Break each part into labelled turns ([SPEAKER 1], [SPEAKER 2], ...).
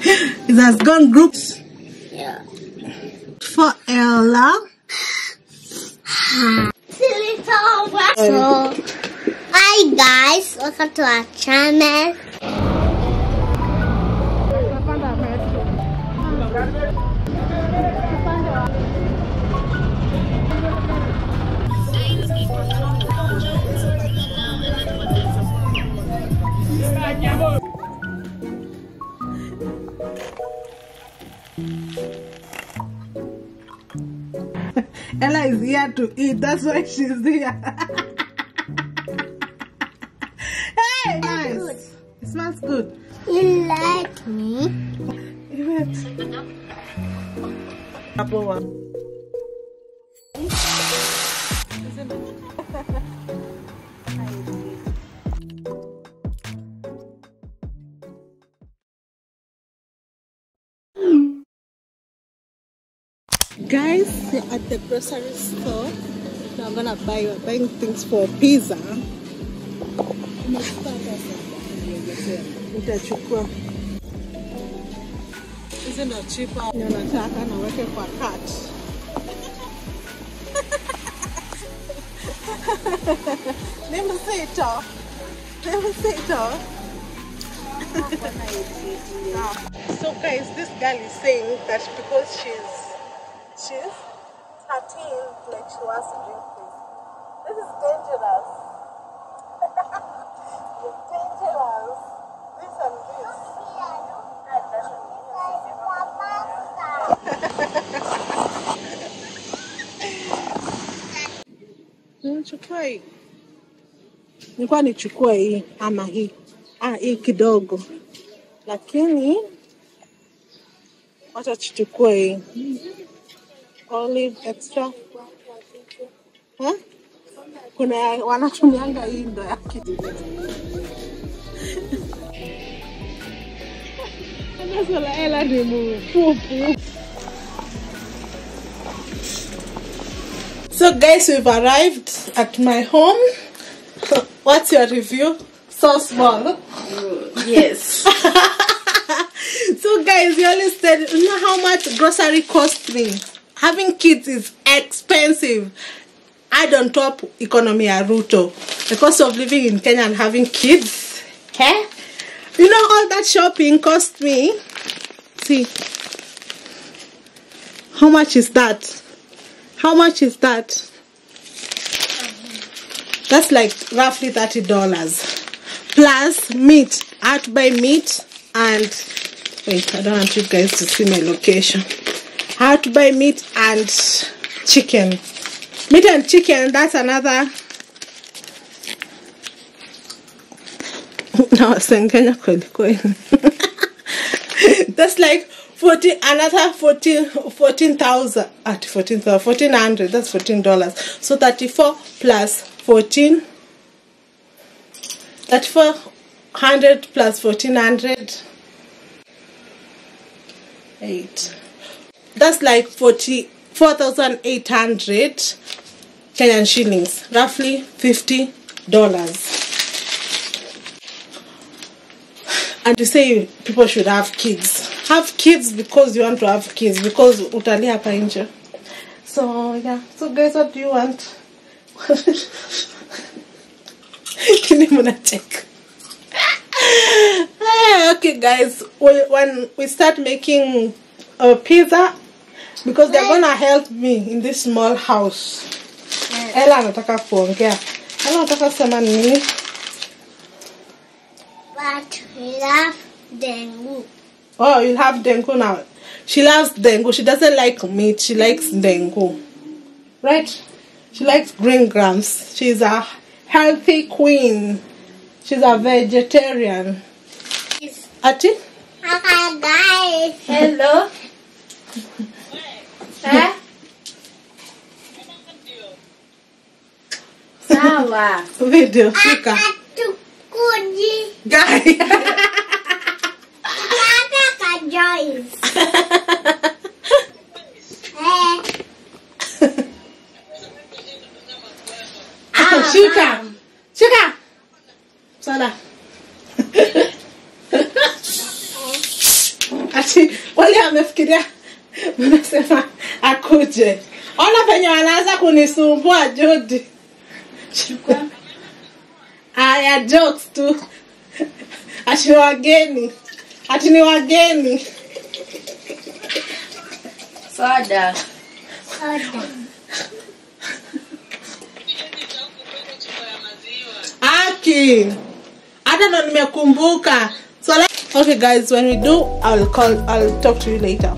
[SPEAKER 1] it has gone groups
[SPEAKER 2] Yeah.
[SPEAKER 1] for Ella.
[SPEAKER 2] Silly Tower. So, hi guys, welcome to our channel.
[SPEAKER 1] Ella is here to eat. That's why she's here. hey, nice. It smells good.
[SPEAKER 2] You like me?
[SPEAKER 1] Wait. Apple one. Guys, we're at the grocery store. Now I'm gonna buy we're buying things for pizza. Nitachukua hizi ndo chipa nataka naweke kwa cart. Nimesito. Nimesito. So guys, this girl is saying that because she's she's 13, like she drink this. Is dangerous. dangerous. This and this. Hii. Nilikuwa nichukue hii ama hii. Ah, hii kidogo. Lakini wacha tuchukue hii. Olive extra. Huh? Kuna wanatumianga hii ndo yake. Anasema Ella ni mfupi. So guys, we've arrived at my home. What's your review? So small.
[SPEAKER 3] Yes.
[SPEAKER 1] so guys, you always said, you know how much grocery cost me? Having kids is expensive. Add on top economy ya Ruto. Oh. The cost of living in Kenya and having kids. Okay? You know all that shopping cost me. See. How much is that? How much is that? That's like roughly thirty dollars. Plus meat. I had to buy meat and wait, I don't want you guys to see my location. Had to buy meat and chicken. Meat and chicken, that's another no, Kenya kweli kweli. That's like 14 another 14 14,000 at 14,000 1400 that's 14 dollars so 34 plus 14 3400 plus 1400 8 that's like 40 4800 Kenyan shillings roughly 50 dollars. And you say people should have kids. Have kids because you want to have kids because utalia hapa nje. So yeah. So guys what do you want? Kini mnacheka Ah, okay guys. When we start making a pizza because they're gonna help me in this small house ela anataka kuongea ela anataka sema nini
[SPEAKER 2] But we love dengu.
[SPEAKER 1] Oh, you'll have dengue now. She loves dengue. She doesn't like meat. She likes dengue. Right? She likes green grams. She's a healthy queen. She's a vegetarian. Ati?
[SPEAKER 2] Hi guys.
[SPEAKER 3] Hello. Eh? Sawa.
[SPEAKER 1] Video. Shika.
[SPEAKER 2] Hatukuji.
[SPEAKER 1] Guy.
[SPEAKER 2] Nataka Joyce. Eh,
[SPEAKER 1] Shika. Shika. Sana. ati wale amefikiria mnasema akuje. Ona penye wanaanza kunisumbua judi
[SPEAKER 3] Chukua.
[SPEAKER 1] aya jokes tu. Ati ni wageni. Ati ni wageni.
[SPEAKER 3] Soda.
[SPEAKER 2] Soda.
[SPEAKER 1] aki. Hata ndo nimekumbuka. So like, okay guys when we do i'll call i'll talk to you later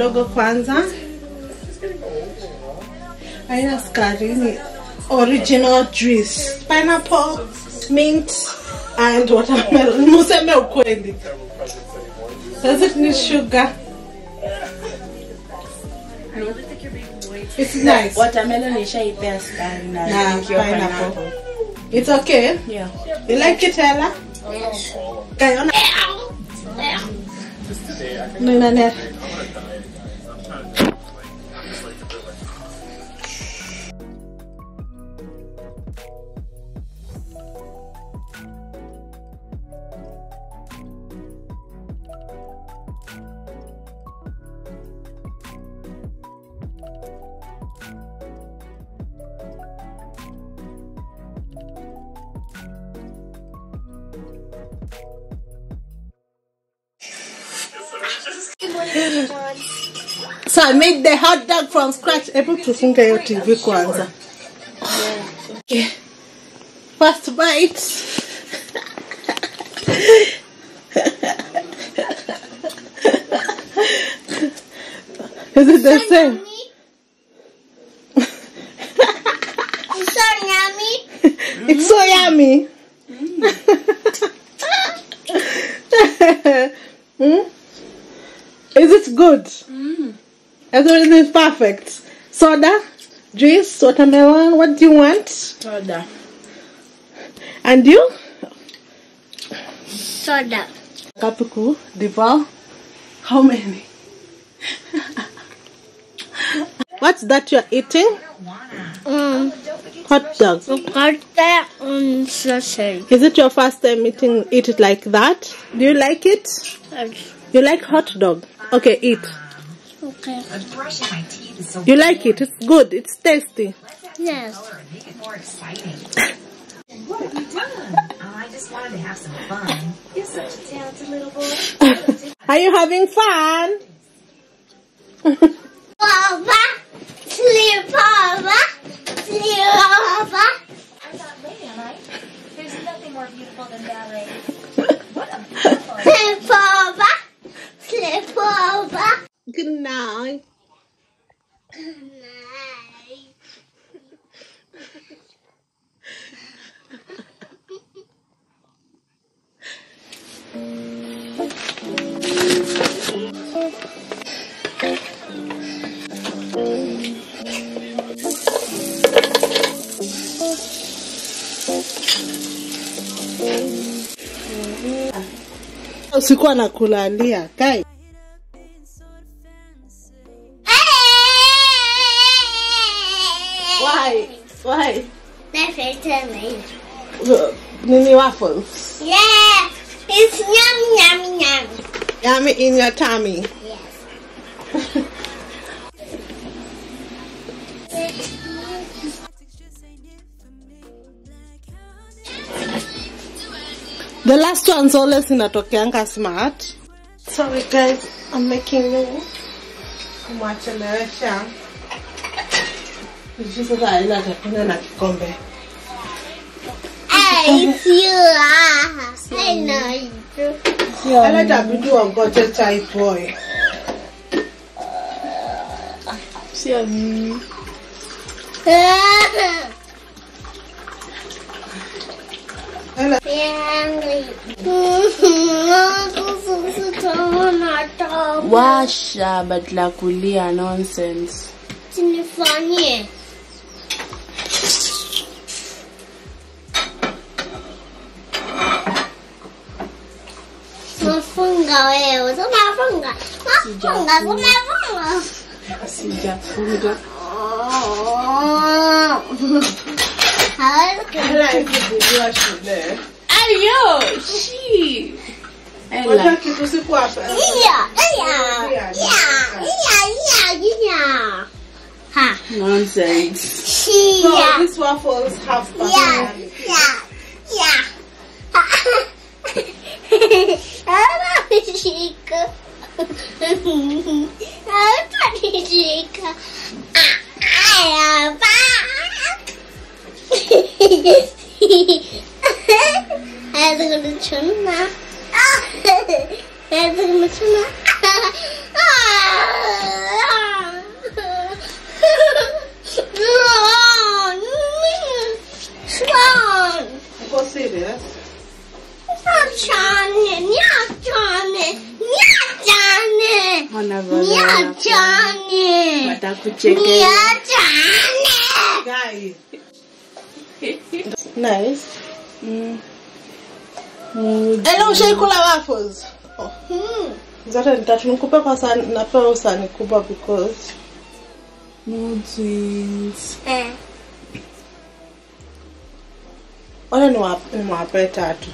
[SPEAKER 1] mdogo kwanza. Aina sukari ni original juice pineapple mint and watermelon. Museme ukweli. Does it need sugar? It's nice.
[SPEAKER 3] Watermelon ishaipea sukari na
[SPEAKER 1] pineapple. it's okay?
[SPEAKER 3] Yeah.
[SPEAKER 1] you like it Ella? Kayona. No, no, So I made the hot dog from scratch. Hebu tufunge hiyo TV kwanza. Okay. First bite. Is it the same?
[SPEAKER 2] It's so yummy.
[SPEAKER 1] It's so yummy. Hmm? Is it good? Everything is perfect. Soda, juice, watermelon. What do you want?
[SPEAKER 3] Soda.
[SPEAKER 1] And you?
[SPEAKER 2] Soda.
[SPEAKER 1] Kapiku, devour. How many? What's that you're eating?
[SPEAKER 2] Um,
[SPEAKER 1] Hot dog.
[SPEAKER 2] Carta and sausage.
[SPEAKER 1] Is it your first time eating eat it like that? Do you like it? You like hot dog? Okay, eat. You like it? It's good. It's tasty.
[SPEAKER 2] Yes.
[SPEAKER 4] color make more exciting. what have you done? I just wanted to have some fun. You're such a talented little boy.
[SPEAKER 1] Are you having fun?
[SPEAKER 2] Papa, sleep, Papa, sleep, Papa.
[SPEAKER 4] I'm not late, am I? There's nothing more beautiful than ballet.
[SPEAKER 2] Sleep, Papa, sleep,
[SPEAKER 1] Good night. Na kulalia kai. Nini waffles.
[SPEAKER 2] Yeah, it's yum, yum, yum.
[SPEAKER 1] Yummy in your tummy.
[SPEAKER 2] Yes.
[SPEAKER 1] The last one's always inatokeanga smart. Sorry guys, I'm making you kumwachelewesha. Sijui sasa aina atakunywa na kikombe.
[SPEAKER 2] Hey, it's you. ah. I know it's
[SPEAKER 1] Ele itabidi uongoje chai poe.
[SPEAKER 3] Sio mimi.
[SPEAKER 1] Ele
[SPEAKER 3] Washa but la kulia nonsense.
[SPEAKER 2] Sinifanyie. funga, eu sou uma funga. Uma fungal,
[SPEAKER 3] sou
[SPEAKER 2] uma
[SPEAKER 1] fungal. Siga funga.
[SPEAKER 3] Ayo, she. Olha
[SPEAKER 1] que você coacha.
[SPEAKER 2] Ia, ia, ia, ia, ia, ia. Ha.
[SPEAKER 3] Nonsense. She.
[SPEAKER 1] So
[SPEAKER 2] waffles
[SPEAKER 1] waffle is half.
[SPEAKER 2] Yeah,
[SPEAKER 1] yeah,
[SPEAKER 2] yeah. Chica. Chica. Yazıkını çınma. Yazıkını çınma. Şuan. Bu kasaydı ya.
[SPEAKER 1] Uko serious?
[SPEAKER 2] Niachane, niachane, niachane,
[SPEAKER 3] Wanavyoelewana.
[SPEAKER 2] niachane,
[SPEAKER 3] Watakuchekea.
[SPEAKER 2] niachane.
[SPEAKER 1] Guys. Nice.
[SPEAKER 3] Mm.
[SPEAKER 1] Ela ushaikula waffles? Oh.
[SPEAKER 2] Hmm.
[SPEAKER 1] Zote nitatu nikupe kwa sani, napewa usani kubwa because
[SPEAKER 3] Noodles.
[SPEAKER 2] Eh,
[SPEAKER 1] wale ni wa- ni wape tatu.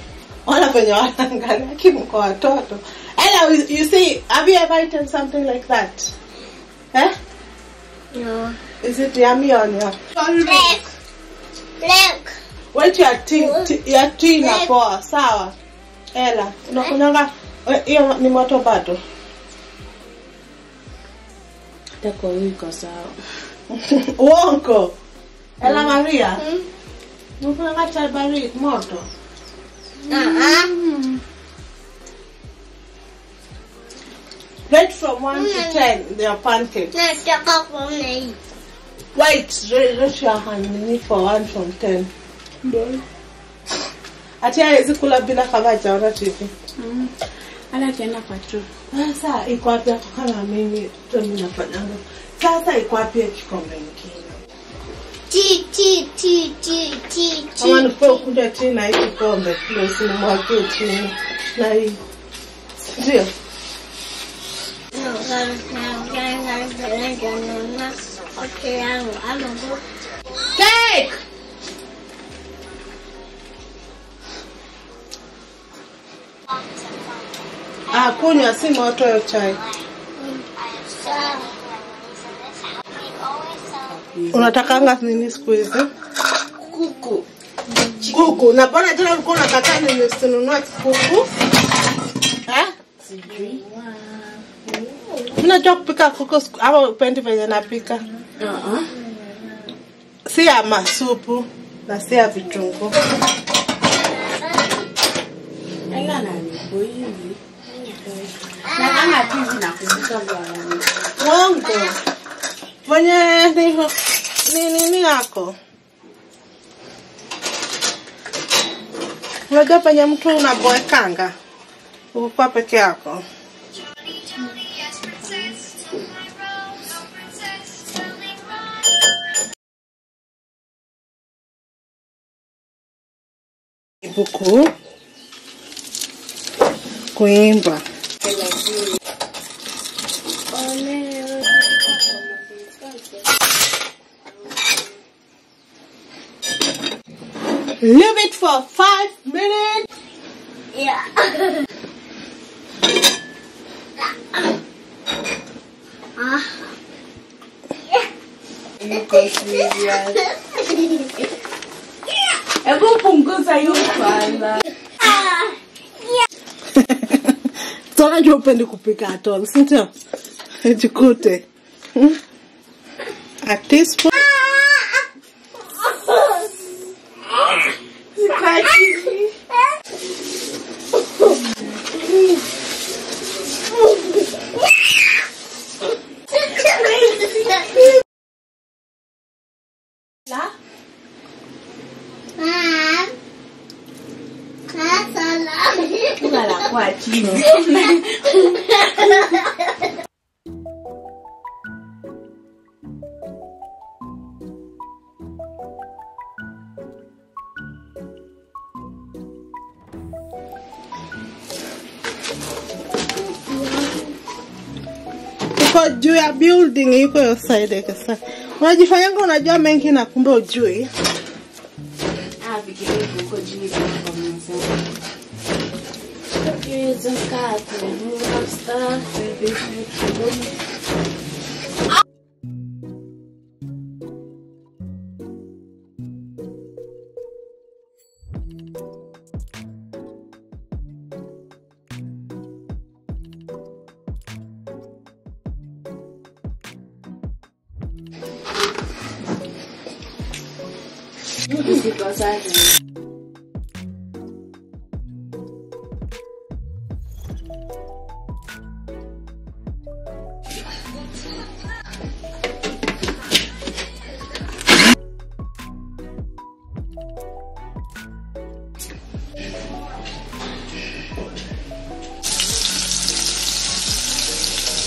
[SPEAKER 1] Wala venye wanaangalia kwa watoto. Ela, you you see, have you ever eaten something like that? Eh?
[SPEAKER 2] no.
[SPEAKER 1] Is it yummy or not?
[SPEAKER 2] Look, black
[SPEAKER 1] Wait your tea, tea are tea na poa, sawa? Ela, unakunyonga eh, hiyo ni moto bado.
[SPEAKER 3] Tako wiko sawa.
[SPEAKER 1] Uonko. Ela Maria, mm
[SPEAKER 2] -hmm.
[SPEAKER 1] unakunyonga chai baridi moto.
[SPEAKER 2] Uh-uh.
[SPEAKER 1] Rate from 1 to 10 their pancake.
[SPEAKER 2] Nataka kuona.
[SPEAKER 1] Wait, rate, rate your hand nini for 1 from 10. Ati hawezi kula bila kama hajaona TV.
[SPEAKER 3] Mm. Ala kienda kwa tu.
[SPEAKER 1] Sasa iko wapi kama mimi tu ninafanya. Sasa iko wapi kikombe kingine?
[SPEAKER 2] Ti, ti, ti, ti.
[SPEAKER 1] Kama nikupe ukuja chini na hii kikombe kile usinimwagie chini na hii. Ndio. Take. Ah, kunywa si moto hiyo chai. Unatakanga nini siku hizi?
[SPEAKER 3] Kuku.
[SPEAKER 1] Kuku. Na bwana jana ulikuwa unakataa nini usinunue kuku? Eh?
[SPEAKER 3] Sijui.
[SPEAKER 1] Mimi najua kupika kuku au ama upendi venye napika.
[SPEAKER 3] Uh -huh.
[SPEAKER 1] Si ya masupu na si ya vitunguu.
[SPEAKER 3] Ela na hivi. Na kama tizi nakumbuka bwana. nani.
[SPEAKER 1] Wango. Venye ni nini yako? Unajua penye mtu unaboekanga ukikuwa peke yako. Buku kuimba. Leave it for five minutes.
[SPEAKER 2] Yeah. Ah.
[SPEAKER 3] Niko serious. Hebu punguza hiyo kwanza.
[SPEAKER 2] Ah.
[SPEAKER 1] So unajua upendi kupika at all, si ndio? Jikute. Hmm? A teaspoon. Saideke sana. Unajifanyanga unajua mengi na kumbe ujui.
[SPEAKER 3] Ah,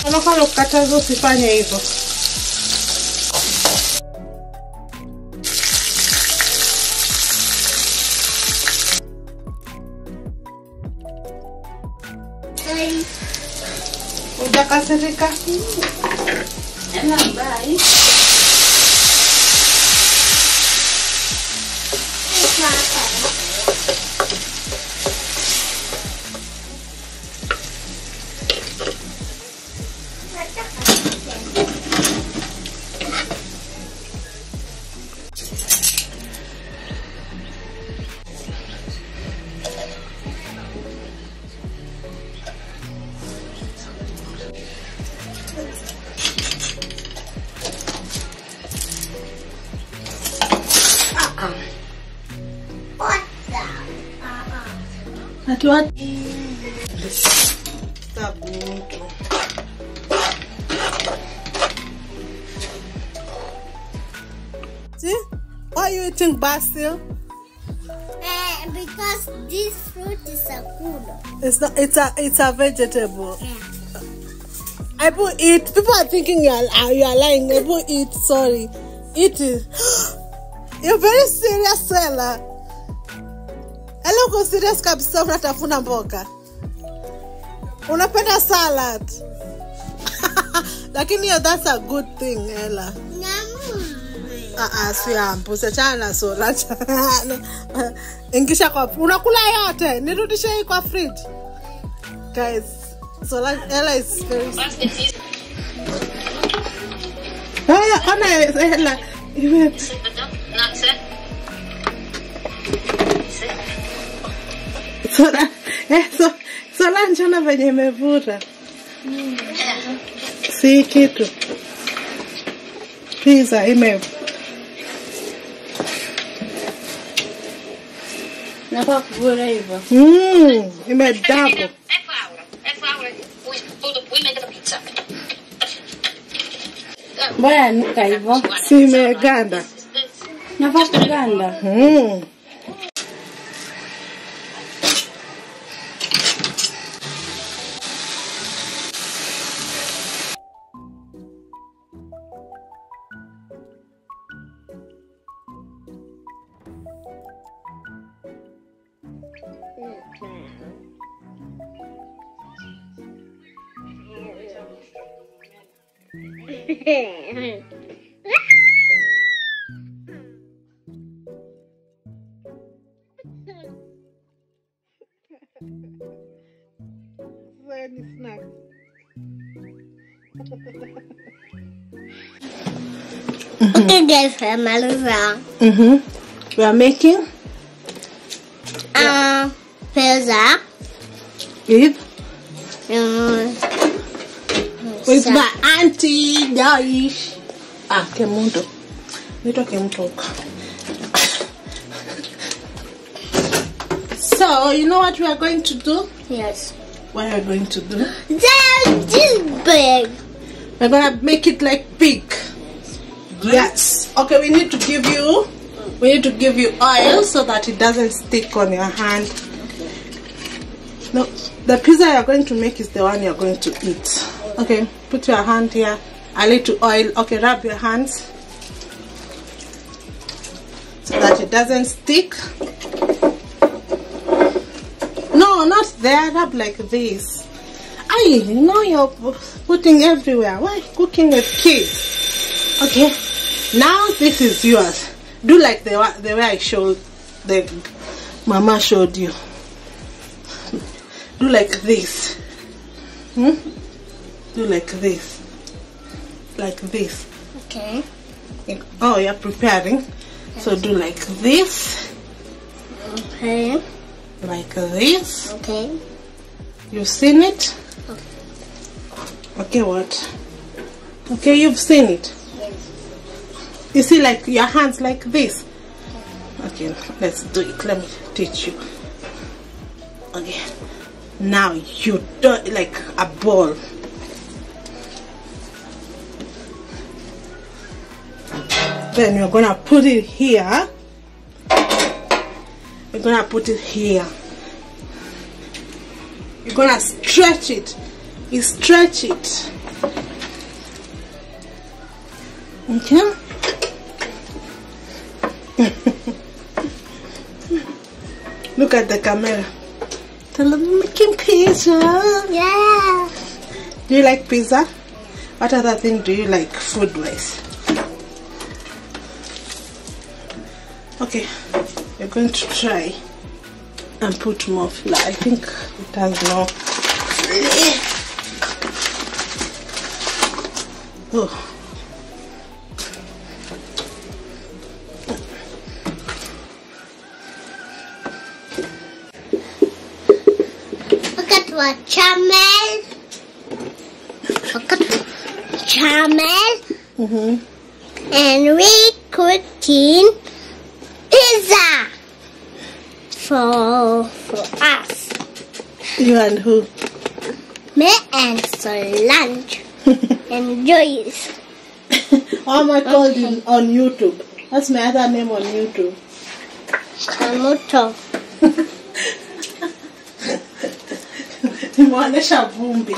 [SPEAKER 1] Unafaa ukatazo usifanye hivyo. Ujakasirika
[SPEAKER 3] Ela
[SPEAKER 1] Why you eating basil?
[SPEAKER 2] Eh, because this fruit is a food.
[SPEAKER 1] It's not. It's a. It's a vegetable.
[SPEAKER 2] Yeah.
[SPEAKER 1] I put eat. People are thinking you are uh, you are lying. I put eat. Sorry, eat it. You're very serious, Ella. Ella, uko serious kabisa? Unatafuna mboga, unapenda salad lakini hiyo that's a good thing Ella.
[SPEAKER 2] Nyam.
[SPEAKER 1] Ah, ah, si ampu sachana na sola ingisha kwa unakula yote nirudishe hii kwa fridge. Guys sola Ella is very haya ona Ella iwe sola eh so sola njona venye imevuta. Si kitu. Pizza ime
[SPEAKER 3] Na paura Eva.
[SPEAKER 1] Mmm, immediato.
[SPEAKER 5] È paura, è paura. Poi, poi mette la pizza.
[SPEAKER 3] Buona, Eva. sim
[SPEAKER 1] me ganda.
[SPEAKER 3] Na paura
[SPEAKER 1] ganda. Mmm. Ni snack.
[SPEAKER 2] Okay, guys, famaliza.
[SPEAKER 1] Mm-hmm. We are making
[SPEAKER 2] Uh, pizza.
[SPEAKER 1] it
[SPEAKER 2] Um,
[SPEAKER 1] with my auntie Joyce. Ah, Kemunto. Nito Kemunto. So, you know what we are going to do?
[SPEAKER 2] yes.
[SPEAKER 1] What are we going to do?
[SPEAKER 2] That is big.
[SPEAKER 1] We're gonna make it like pig. Yes. Okay, we need to give you we need to give you oil so that it doesn't stick on your hand. No, the pizza you're going to make is the one you're going to eat. Okay, put your hand here. A little oil. Okay, rub your hands so that it doesn't stick. No, not there. Rub like this. I know you're putting everywhere. Why cooking with kids? Okay, now this is yours. Do like the the way I showed the mama showed you. Do like this. Hmm? Do like this. Like this.
[SPEAKER 2] Okay.
[SPEAKER 1] Oh, you're preparing. So do like this.
[SPEAKER 2] Okay.
[SPEAKER 1] Like this.
[SPEAKER 2] Okay.
[SPEAKER 1] You've seen it? Okay, what? Okay, you've seen it. yes. You see, like your hands like this. Okay, let's do it. Let me teach you. Okay, now you do it like a ball. Then you're gonna put it here. You're gonna put it here. You're gonna stretch it. You stretch it. Okay? Look at the camera. Tell them making pizza.
[SPEAKER 2] Yeah.
[SPEAKER 1] Do you like pizza? What other thing do you like food wise? Okay, we're going to try and put more flour. I think it has more. Oh.
[SPEAKER 2] Look at what Chamel. Look at Chamel.
[SPEAKER 1] Mm-hmm.
[SPEAKER 2] And we cooking pizza for for us.
[SPEAKER 1] You and who?
[SPEAKER 2] Me and Solange and Joyce.
[SPEAKER 1] How am I called you on YouTube? That's my other name on YouTube.
[SPEAKER 2] Kemunto.
[SPEAKER 1] Nimeonyesha vumbi.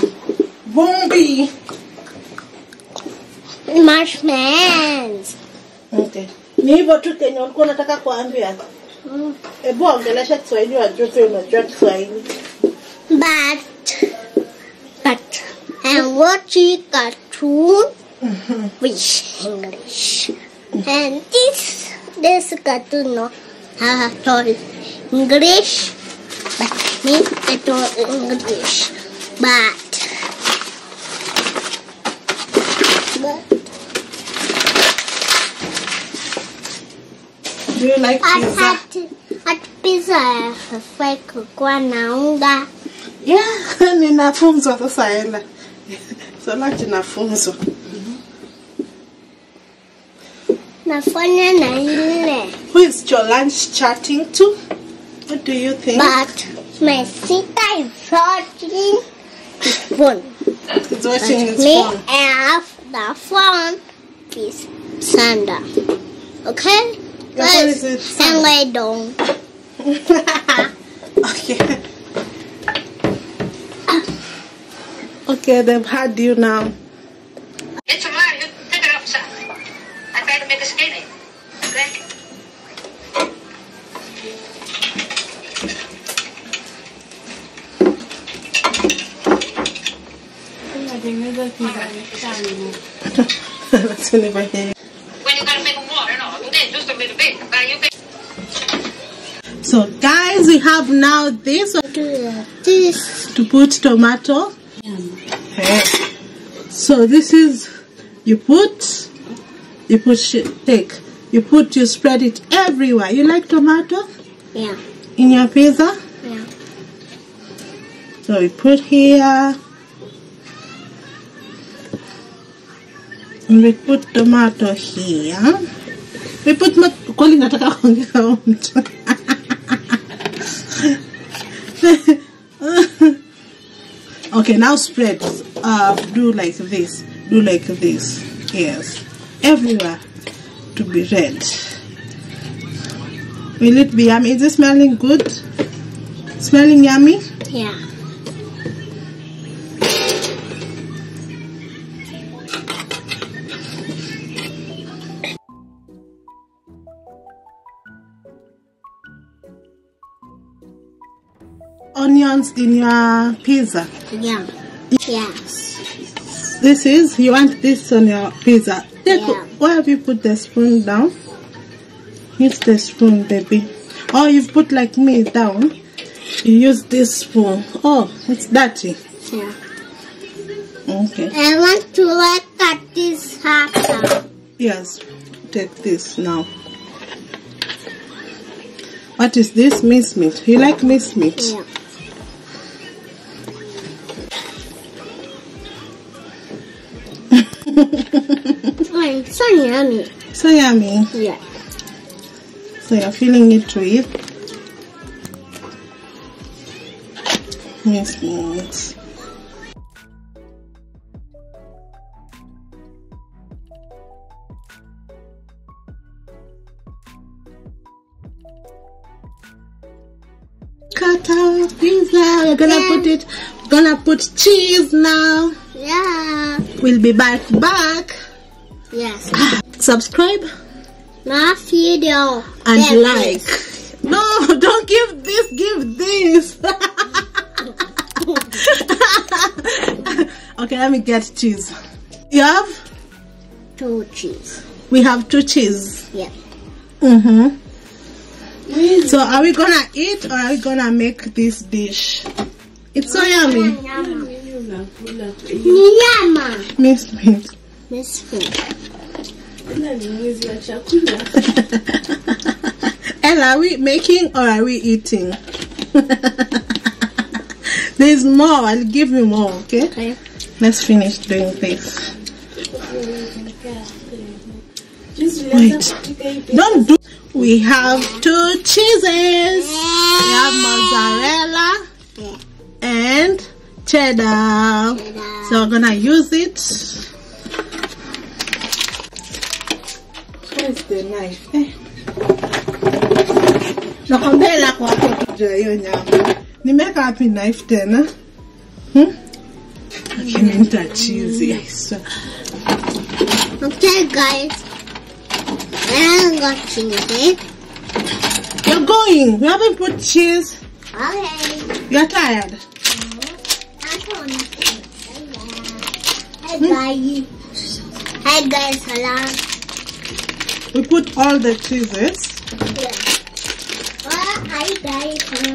[SPEAKER 1] Vumbi.
[SPEAKER 2] Marshmallows.
[SPEAKER 1] Okay. Ni hivyo tu kenye ulikuwa unataka kuambia.
[SPEAKER 2] Mm.
[SPEAKER 1] Hebu ongelesha Kiswahili wajue unajua Kiswahili.
[SPEAKER 2] But, but, and watching cartoon with English. And this, this cartoon no have all English, but me at all English. But, but
[SPEAKER 1] Do you like pizza?
[SPEAKER 2] Pizza hafai kukuwa na unga.
[SPEAKER 1] Yeah, ninafunzwa sasa hela. Solange nafunzwa.
[SPEAKER 2] Nafanya na ile.
[SPEAKER 1] Who is your lunch chatting to? What do you think?
[SPEAKER 2] But my sister is watching the phone.
[SPEAKER 1] He's watching his
[SPEAKER 2] Me
[SPEAKER 1] phone.
[SPEAKER 2] have the phone is Sanda. Okay?
[SPEAKER 1] Your phone is with
[SPEAKER 2] And I don't.
[SPEAKER 1] Okay. Okay, they've had you now.
[SPEAKER 5] It's alright, you pick it up, son. I try to make a skinny. Okay?
[SPEAKER 3] Natengeneza pizza mtamu.
[SPEAKER 1] That's when never hear.
[SPEAKER 5] When you gotta make water, no, did just a little bit. But you
[SPEAKER 1] So, guys, we have now this
[SPEAKER 2] this.
[SPEAKER 1] to put tomato.
[SPEAKER 3] Nyama.
[SPEAKER 1] So this is you put you put shi- take you put you spread it everywhere. You like tomato
[SPEAKER 2] Yeah.
[SPEAKER 1] in your pizza?
[SPEAKER 2] Yeah.
[SPEAKER 1] So we put here we put tomato here. We put ma- kweli nataka kuongea mtu. okay, now spread. Uh, do like this. Do like this. Yes, everywhere to be red. Will it be yummy? Is it smelling good? Smelling yummy?
[SPEAKER 2] Yeah.
[SPEAKER 1] Onions in your pizza.
[SPEAKER 2] Yeah. Yes.
[SPEAKER 1] This is you want this on your pizza. Take
[SPEAKER 2] Yeah.
[SPEAKER 1] where have you put the spoon down? Use the spoon, baby. Oh, you've put like me down. You use this spoon. Oh, it's dirty.
[SPEAKER 2] Yeah.
[SPEAKER 1] Okay.
[SPEAKER 2] I want to like cut this half out.
[SPEAKER 1] Yes. Take this now. What is this? Mince meat. You like mince meat?
[SPEAKER 2] Yeah. It's so yummy.
[SPEAKER 1] So yummy.
[SPEAKER 2] Yeah.
[SPEAKER 1] So you're filling it with mince meat. Cut out pizza. We're gonna
[SPEAKER 2] Yeah.
[SPEAKER 1] put it. We're Gonna put cheese now.
[SPEAKER 2] Yeah.
[SPEAKER 1] We'll be back. Back.
[SPEAKER 2] Yes.
[SPEAKER 1] Subscribe
[SPEAKER 2] My video.
[SPEAKER 1] and like. No, don't give this. Give this. okay, let me get cheese. You have?
[SPEAKER 2] Two cheese.
[SPEAKER 1] We have two cheese.
[SPEAKER 2] Yeah.
[SPEAKER 1] Mm-hmm. So are we gonna eat or are we gonna make this dish? It's so yummy.
[SPEAKER 3] Tu.
[SPEAKER 2] Nyama.
[SPEAKER 1] Miss meat.
[SPEAKER 2] Miss food.
[SPEAKER 3] Ila ni mwizi wa chakula.
[SPEAKER 1] Ella, are we making or are we eating? There's more. I'll give you more, okay?
[SPEAKER 2] Okay.
[SPEAKER 1] Let's finish doing this. Wait.
[SPEAKER 3] ulianza kupika hii pizza.
[SPEAKER 1] Don't do. We have two cheeses. We have mozzarella and cheddar. So we're gonna use it. Where's the knife? Eh. Nakwambia ila kwa hapo kujua hiyo nyama. Nimeweka wapi knife tena? Hmm? Lakini nita cheese. Swear.
[SPEAKER 2] Okay, guys. I'm got cheese.
[SPEAKER 1] You're going. You haven't put cheese.
[SPEAKER 2] Okay.
[SPEAKER 1] You're tired.
[SPEAKER 2] Hi guys. Hi guys, hello.
[SPEAKER 1] We put all the cheeses.
[SPEAKER 2] Yeah. Oh, hi guys, hello.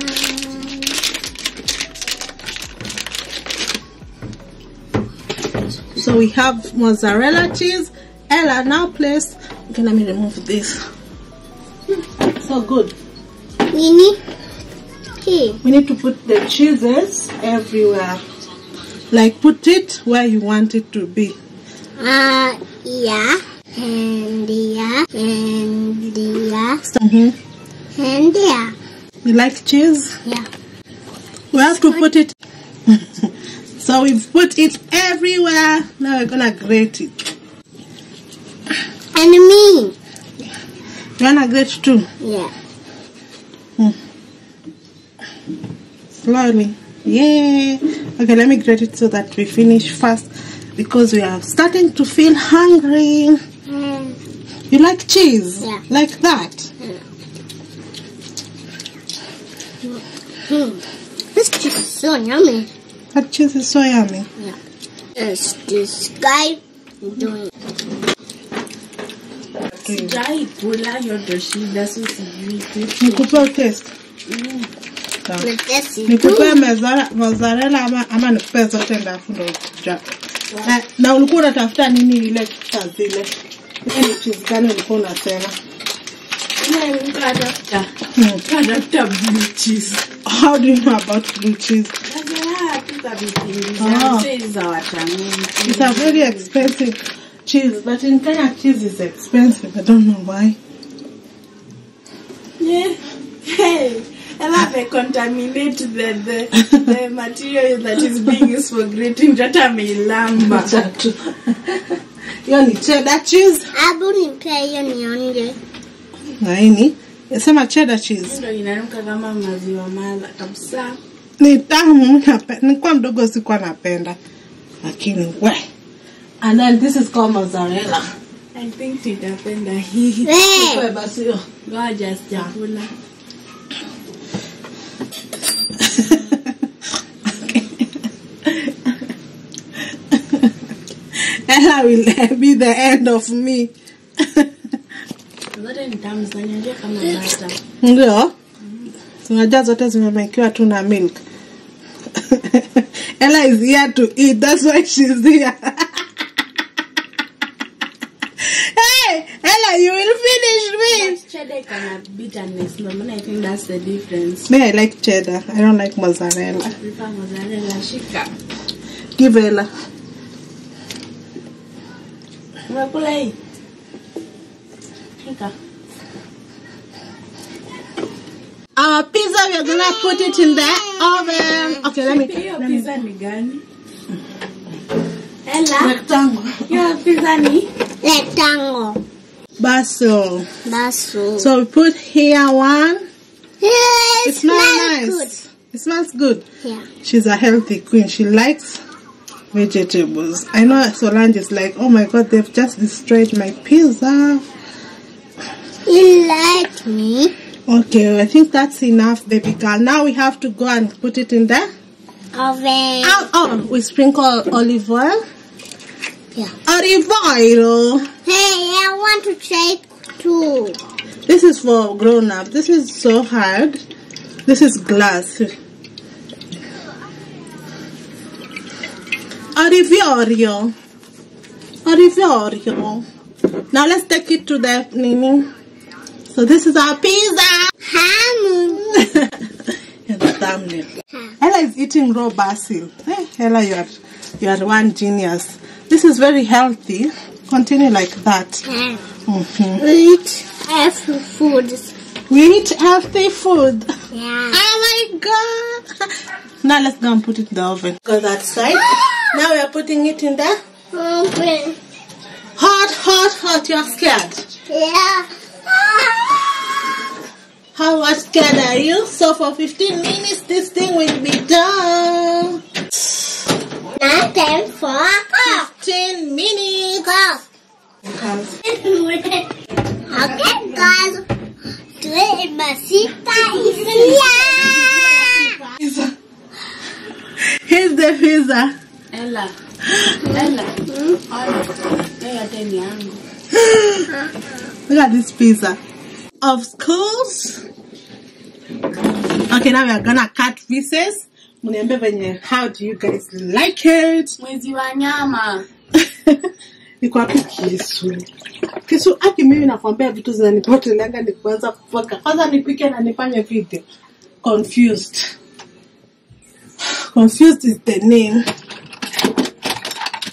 [SPEAKER 1] So we have mozzarella cheese. Ella, now place. Okay, let me remove this. So good.
[SPEAKER 2] Nini? Hey.
[SPEAKER 1] We need to put the cheeses everywhere. Like put it where you want it to be.
[SPEAKER 2] Uh, yeah. And yeah. And yeah.
[SPEAKER 1] Mm-hmm.
[SPEAKER 2] And yeah.
[SPEAKER 1] You like cheese?
[SPEAKER 2] Yeah.
[SPEAKER 1] We have to put it. so we've put it everywhere. Now we're gonna grate it.
[SPEAKER 2] And me.
[SPEAKER 1] You wanna grate too?
[SPEAKER 2] Yeah.
[SPEAKER 1] Slowly. Yay. Okay, let me grate it so that we finish fast because we are starting to feel hungry.
[SPEAKER 2] Mm.
[SPEAKER 1] You like cheese?
[SPEAKER 2] Yeah.
[SPEAKER 1] Like that?
[SPEAKER 2] Hmm. This cheese is so yummy.
[SPEAKER 1] That cheese is so yummy.
[SPEAKER 2] Is this guy doing?
[SPEAKER 3] Sijai kula hiyo ndo shida, so sijui kitu.
[SPEAKER 1] Nikupe taste. Sawa. Nikupe mezara- mozzarella ama, ama nikupe zote ndafu ndo ja. Na, na ulikuwa unatafuta nini ile saa zile? Ile ni cheese gani ulikuwa unasema? Hmm.
[SPEAKER 3] nilikuwa natafuta blue cheese.
[SPEAKER 1] How do you know about blue cheese?
[SPEAKER 3] Nazoea tu kabisa hizi.
[SPEAKER 1] Ah.
[SPEAKER 3] Sio hizi za watamungu.
[SPEAKER 1] It's a very expensive cheese, but in Kenya cheese is expensive. I don't know why.
[SPEAKER 3] Yeah. Hey, that they contaminate the, the, the material that is being used for grating. Hata ameilamba.
[SPEAKER 1] Hiyo ni cheddar cheese.
[SPEAKER 2] Abu nipe hiyo nionje.
[SPEAKER 1] Na hii ni sema cheddar cheese.
[SPEAKER 3] Ndio inanuka kama maziwa mala kabisa.
[SPEAKER 1] ni tamu nilikuwa mdogo sikuwa napenda lakini we and then this is called mozzarella
[SPEAKER 3] I think tutapenda hii.
[SPEAKER 1] Basi hiyo
[SPEAKER 3] Ngoja sijakula.
[SPEAKER 1] Ella will be the end of me.
[SPEAKER 3] Zote ni tamu sana, unajua kama bata.
[SPEAKER 1] ndio? Unajua zote zimemekiwa tu na milk. Ella is here to eat that's why she's here. Hey Ella you will finish me.
[SPEAKER 3] Cheddar iko na bitterness, maana I think that's the difference.
[SPEAKER 1] me I like cheddar. I don't like mozzarella.
[SPEAKER 3] Prefer mozzarella, shika.
[SPEAKER 1] give Ella
[SPEAKER 3] Umekula hii? Shika.
[SPEAKER 1] our pizza we're gonna put it in the oven okay let me
[SPEAKER 3] Hiyo
[SPEAKER 1] let me
[SPEAKER 3] pizza ni gani? Ella,
[SPEAKER 1] rectangle
[SPEAKER 3] hiyo pizza ni?
[SPEAKER 2] Rectangle.
[SPEAKER 1] basil
[SPEAKER 2] That's so.
[SPEAKER 1] so we put here one
[SPEAKER 2] Yeah,
[SPEAKER 1] it
[SPEAKER 2] it
[SPEAKER 1] smells
[SPEAKER 2] smells
[SPEAKER 1] nice
[SPEAKER 2] good.
[SPEAKER 1] it smells good
[SPEAKER 2] Yeah.
[SPEAKER 1] She's a healthy queen. She likes vegetables. I know Solange is like, oh my god, they've just destroyed my pizza.
[SPEAKER 2] You like me?
[SPEAKER 1] Okay, I think that's enough, baby girl. Now we have to go and put it in there.
[SPEAKER 2] Oven.
[SPEAKER 1] Oh, oh we sprinkle olive oil.
[SPEAKER 2] Yeah.
[SPEAKER 1] Olive oil.
[SPEAKER 2] Hey, I want to try too.
[SPEAKER 1] This is for grown up. This is so hard. This is glass. Olive oil. Now let's take it to the Nini. So this is our pizza.
[SPEAKER 2] Ham.
[SPEAKER 1] In the thumbnail. Ella is eating raw basil. Hey, Ella, you are you are one genius. This is very healthy. Continue like that.
[SPEAKER 2] Ham.
[SPEAKER 1] Mhm.
[SPEAKER 2] Eat every food.
[SPEAKER 1] We eat healthy food.
[SPEAKER 2] Yeah.
[SPEAKER 1] Oh my god! Now let's go and put it in the oven. Go that side. Now we are putting it in there.
[SPEAKER 2] Open. Mmm.
[SPEAKER 1] Hot, hot, hot. You're scared.
[SPEAKER 2] Yeah.
[SPEAKER 1] How scared are you? So for 15 minutes, this thing will be done.
[SPEAKER 2] Now time for cough.
[SPEAKER 1] 15 minutes.
[SPEAKER 2] Cough. okay, guys. Today Masita is here.
[SPEAKER 1] Here's the pizza.
[SPEAKER 3] Ella. Ella. Ona. Hiyo yote ni yangu.
[SPEAKER 1] Look at this pizza. Of course. Okay, now we are gonna cut pieces. Mniambie venye, how do you guys like it?
[SPEAKER 3] Mwezi wa nyama.
[SPEAKER 1] iko wapi kisu kisu aki mimi nakwambia vitu zinanipoteleanga ni kuanza kupaka kwanza nipike na nifanye video confused confused is the name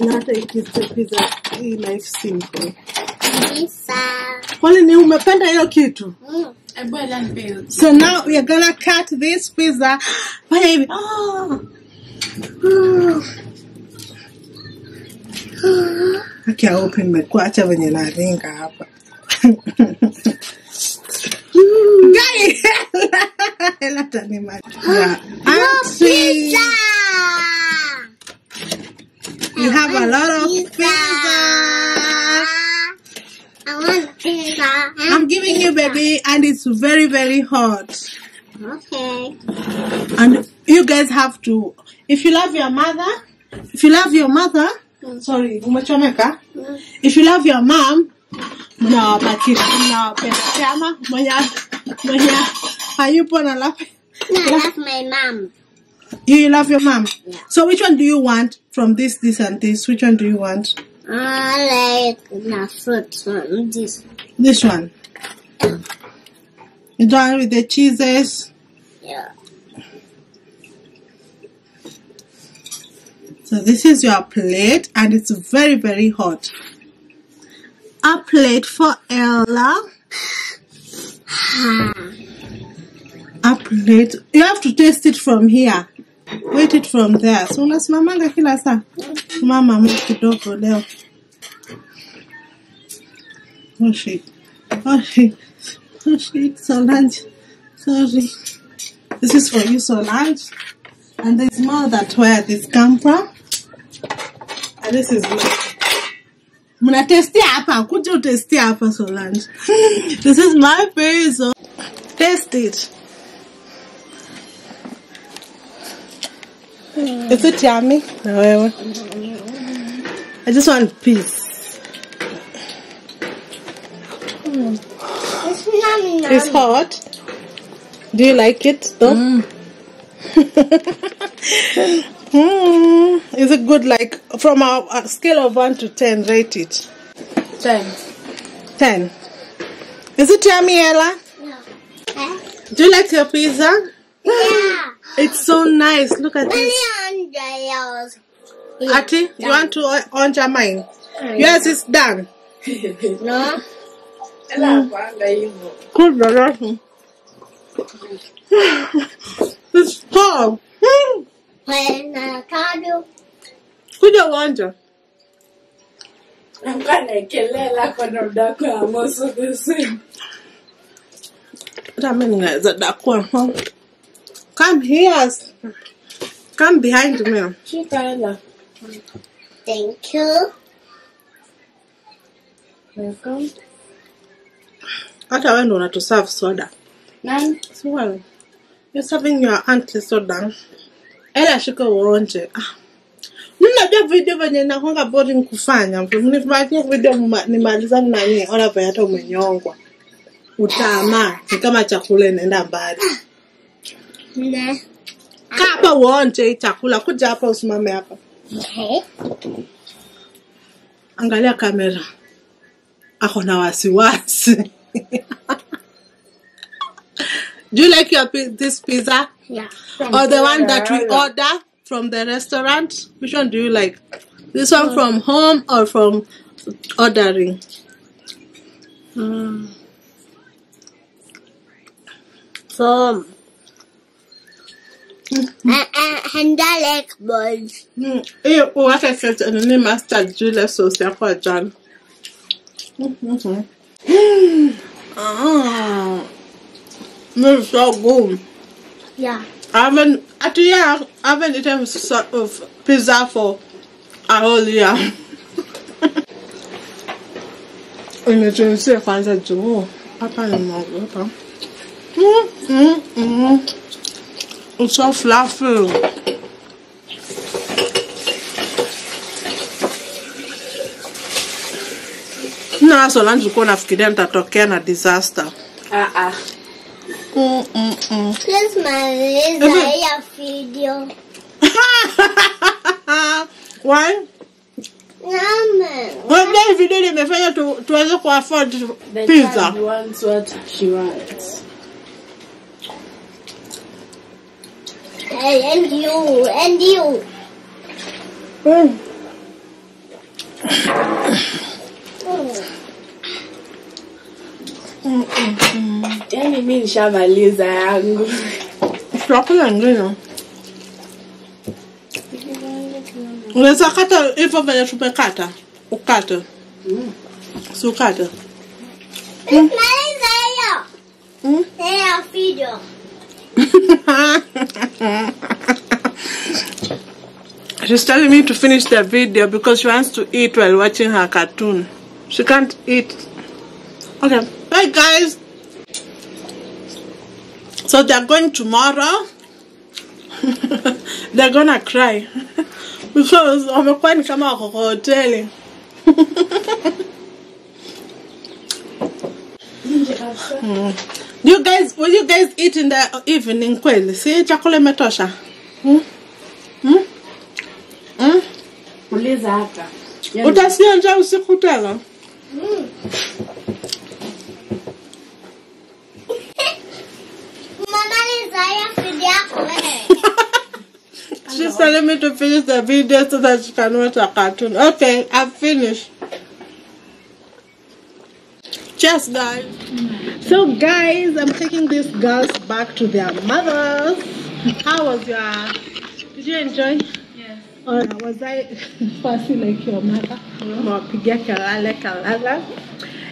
[SPEAKER 1] na hata hii life simple kwani ni umependa hiyo kitu
[SPEAKER 2] Mm.
[SPEAKER 1] So now we are gonna cut this pizza fanya hivi oh. Haki ya upi mmekuacha venye naringa hapa. Guy! Ela atanimaliza. Auntie,
[SPEAKER 2] Pizza.
[SPEAKER 1] You have a lot of
[SPEAKER 2] Pizza. I want pizza.
[SPEAKER 1] I'm giving you baby and it's very very hot.
[SPEAKER 2] Okay.
[SPEAKER 1] And you guys have to if you love your mother, if you love your mother, sorry, umechomeka? If you love your mom, mnawapenda chama mwenye mwenye hayupo na love
[SPEAKER 2] No, I love my mom.
[SPEAKER 1] you love your mom. So which one do you want from this, this and this? Which one do you want?
[SPEAKER 2] I like the fruit from this.
[SPEAKER 1] This one. You done with the cheeses?
[SPEAKER 2] Yeah.
[SPEAKER 1] So this is your plate and it's very very hot. A plate for Ella. A plate. You have to taste it from here. Wait it from there. So unasimamanga kila saa. Mama mama kidogo leo. Oh shit. Oh shit. Oh shit. Solange. Sorry. This is for you, Solange. And there's more that where this come from. And this is mnatestia hapa kuja utestia hapa Solange. this is my pizza. Taste it. Is it yummy? No, wewe. I just want peace.
[SPEAKER 2] It's yummy, yummy.
[SPEAKER 1] It's hot. Do you like it though? Mm. Is it good? Like from a, a scale of one to ten, rate it.
[SPEAKER 3] Ten.
[SPEAKER 1] Ten. Is it yummy, Ella?
[SPEAKER 2] No. Eh?
[SPEAKER 1] Do you like your pizza?
[SPEAKER 2] Yeah.
[SPEAKER 1] It's so nice. Look at this.
[SPEAKER 2] Million.
[SPEAKER 1] Ati, you want to o- onja mine? Yes, it's done.
[SPEAKER 2] No?
[SPEAKER 3] Ella kwanga hivyo.
[SPEAKER 1] Good, brother. It's cold. Mm.
[SPEAKER 2] When I told you,
[SPEAKER 1] Kuja uonja.
[SPEAKER 3] Nakuwa naekelela kwa na mdako ya moso the same.
[SPEAKER 1] Hata mimi ninaweza dakua. Come here. Come behind me.
[SPEAKER 2] Thank you.
[SPEAKER 3] Welcome.
[SPEAKER 1] Hata wewe ndo unatuserve soda.
[SPEAKER 3] Nani?
[SPEAKER 1] So well, you're serving your auntie soda. Ela shika uonje. Ah. it. najua video venye nakwanga boring kufanya. Mnifanyia video mma- nimalizane na nyie. Ona venye hata umenyongwa. Utamaa. Ni kama chakula inaenda mbali.
[SPEAKER 2] Nah.
[SPEAKER 1] Kaa hapa uonje hii chakula. Kuja hapa usimame hapa.
[SPEAKER 2] Okay.
[SPEAKER 1] Angalia kamera. Ako na wasiwasi. Do you like your this pizza?
[SPEAKER 2] Yeah.
[SPEAKER 1] Or the one that we order from the restaurant? Which one do you like? This one hmm. from home or from ordering?
[SPEAKER 2] Hmm. From. And I like balls.
[SPEAKER 1] Hmm, Hiyo uweke kete nini mustard jule sauce yako ya jana. Mhm. Ah, This is so good.
[SPEAKER 2] Yeah.
[SPEAKER 1] I haven't, actually, yeah, I haven't eaten sort of pizza for a whole year. Imechemshia kwanza juu. Hapa ni mafuta. Mm, mm, mm. It's so fluffy. Na Solange ulikuwa unafikiria nitatokea na disaster.
[SPEAKER 3] Ah ah.
[SPEAKER 1] Mm, mm, mm.
[SPEAKER 2] Please, my Isaiah video.
[SPEAKER 1] Why? Labda hii video limefanya tu, tuweze kuafford pizza.
[SPEAKER 3] child wants what she wants.
[SPEAKER 2] And you, and you.
[SPEAKER 1] Mm.
[SPEAKER 3] Yaani mi nishamaliza yangu.
[SPEAKER 1] Chakula ingine. Unaweza kata hivyo venye tumekata. Ukate. Si ukate.
[SPEAKER 2] Please, my Isaiah.
[SPEAKER 1] Mm.
[SPEAKER 2] Video.
[SPEAKER 1] She's telling me to finish the video because she wants to eat while watching her cartoon. She can't eat. Okay. Bye guys. So they're going tomorrow. they're gonna cry. because I'm going ni kama wako kwa hoteli. You guys, will you guys eat in the evening kweli? Si chakula imetosha? Hmm? Hmm? Hmm?
[SPEAKER 3] Uliza hapa. Yaani,
[SPEAKER 1] Utasikia njaa usiku tena?
[SPEAKER 2] Mama Isaiah video.
[SPEAKER 1] She's telling me to finish the video so that she can watch a cartoon. Okay, I've finished. Cheers, guys. So, guys, I'm taking these girls back to their mothers. How was your? Did you enjoy?
[SPEAKER 3] Yes.
[SPEAKER 1] Or was I fussy like your mother? Mawapigia kelele kelele.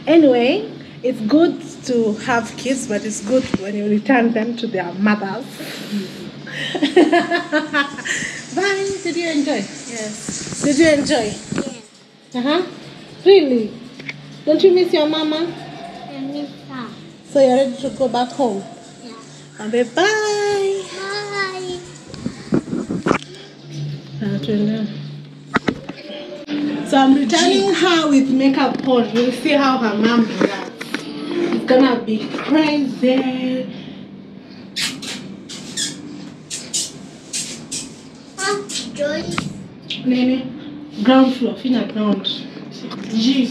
[SPEAKER 1] Anyway, it's good to have kids, but it's good when you return them to their mothers. Bye. Did you enjoy?
[SPEAKER 3] Yes.
[SPEAKER 1] Did you enjoy?
[SPEAKER 2] Yeah.
[SPEAKER 1] Uh huh. Really? Don't you miss your mama?
[SPEAKER 2] I miss her.
[SPEAKER 1] So you're ready to go back home?
[SPEAKER 2] Yeah.
[SPEAKER 1] Okay, bye.
[SPEAKER 2] Bye.
[SPEAKER 1] So I'm returning her with makeup on. We'll see how her mom reacts. It's gonna be crazy. Nini? Ground floor, fina ground. G.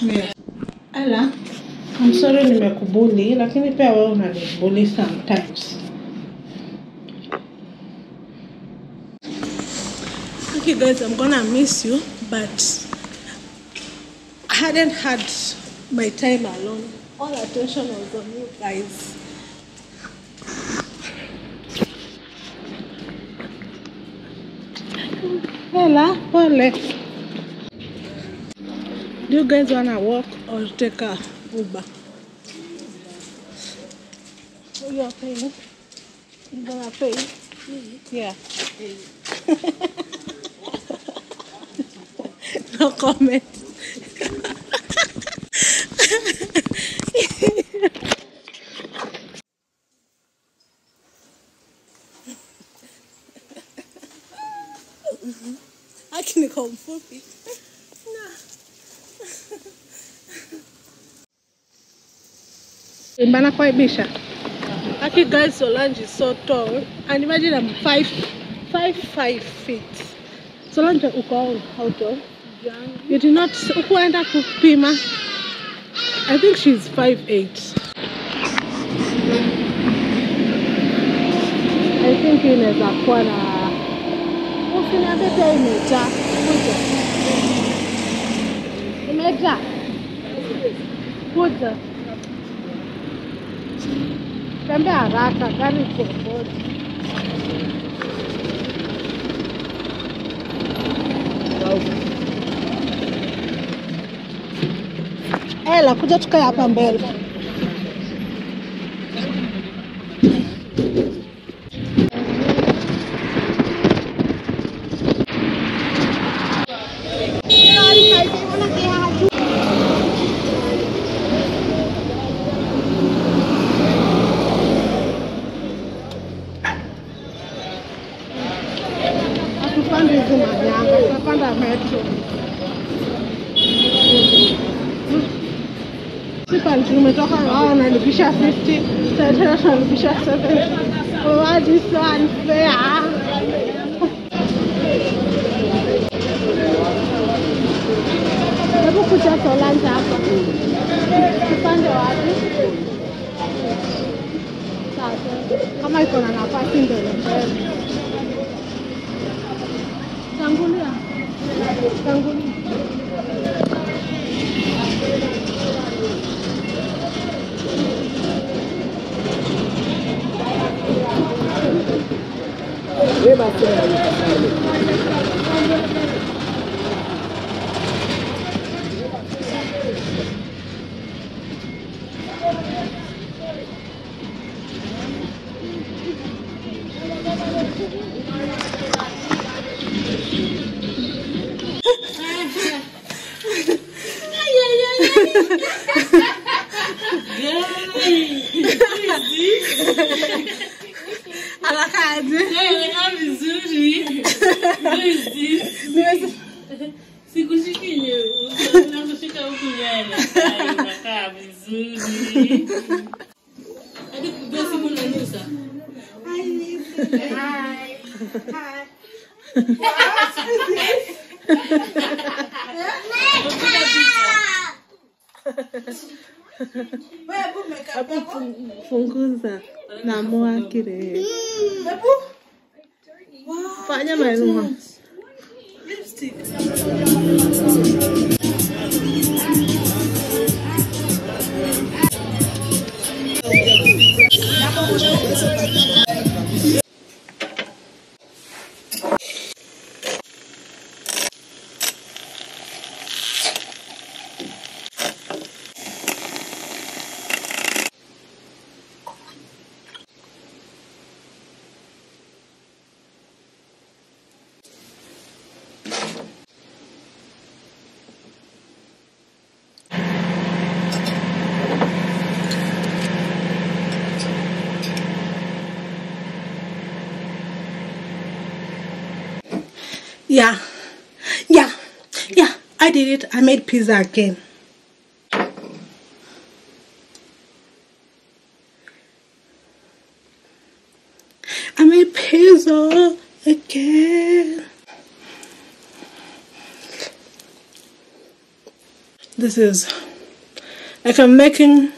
[SPEAKER 1] Yeah. Ella, I'm sorry nimekubuli, lakini pia wewe unanibuli sometimes. Okay guys, I'm gonna miss you, but I hadn't had my time alone. All attention was on you guys. Hela, pole. Do you guys wanna walk or take a Oh, you're paying? You gonna pay? Yeah. no comment. Aki niko mfupi. Imbana kwa Aki guys, Solange is so tall. And imagine I'm five, five, five feet. Solange uko how- tall? You did not, kupima. I think she's five eight. I think inaweza kuwa na usiniambie. Tembea haraka, gari kokoti. Ela, kuja tukae hapa mbele. Tunalipisha hapo punguza na moa kile fanya maeluma lipstick Yeah. Yeah. Yeah. I did it. I made pizza again. I made pizza again. This is like I'm making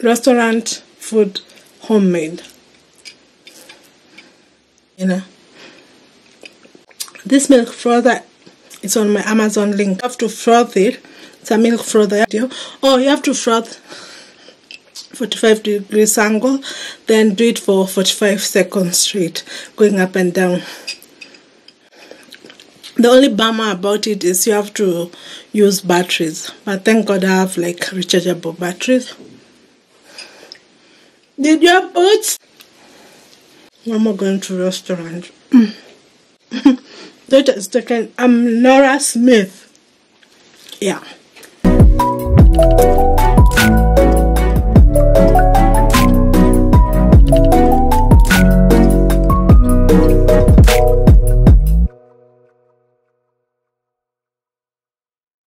[SPEAKER 1] restaurant food homemade. You know. This milk frother is on my Amazon link. You have to froth it. It's a milk frother. Oh, you have to froth 45 degrees angle, then do it for 45 seconds straight, going up and down. The only bummer about it is you have to use batteries, but thank God I have like rechargeable batteries. Did you have boots? We're going to restaurant. that is taken. I'm Nara Smith. Yeah.